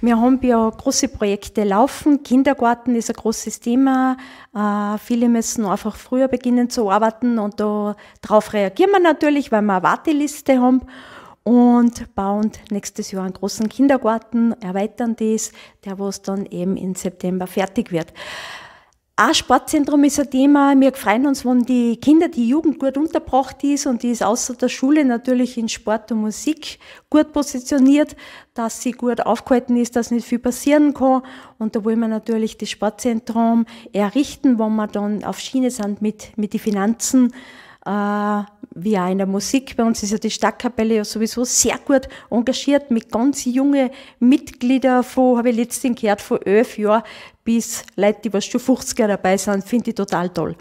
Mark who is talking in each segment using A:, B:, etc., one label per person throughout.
A: Wir haben ja große Projekte laufen. Kindergarten ist ein großes Thema. Äh, viele müssen einfach früher beginnen zu arbeiten und darauf reagieren wir natürlich, weil wir eine Warteliste haben und bauen nächstes Jahr einen großen Kindergarten, erweitern das, der was dann eben im September fertig wird. Ein Sportzentrum ist ein Thema. Wir freuen uns, wenn die Kinder, die Jugend gut unterbracht ist und die ist außer der Schule natürlich in Sport und Musik gut positioniert, dass sie gut aufgehalten ist, dass nicht viel passieren kann. Und da wollen wir natürlich das Sportzentrum errichten, wo wir dann auf Schiene sind mit, mit den Finanzen, äh, wie auch in der Musik. Bei uns ist ja die Stadtkapelle ja sowieso sehr gut engagiert mit ganz jungen Mitgliedern von, habe ich letztens gehört, von elf Jahren bis Leute, die was schon 50 Jahre dabei sind, finde ich total toll.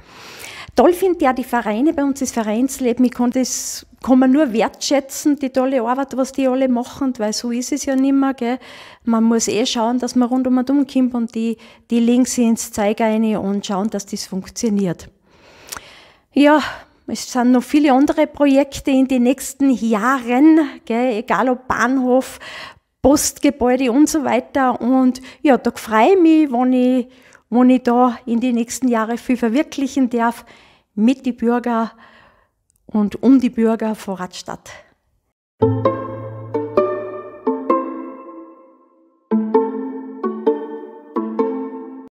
A: Toll finde ich auch die Vereine, bei uns das Vereinsleben, ich kann das, kann man nur wertschätzen, die tolle Arbeit, was die alle machen, weil so ist es ja nicht mehr, gell. Man muss eh schauen, dass man rund um und um kommt und die, die legen sie ins Zeug ein und schauen, dass das funktioniert. Ja, es sind noch viele andere Projekte in den nächsten Jahren, gell, egal ob Bahnhof, Postgebäude und so weiter. Und ja, da freue ich mich, wenn ich, wenn ich da in die nächsten Jahre viel verwirklichen darf mit den Bürgern und um die Bürger vor Radstadt.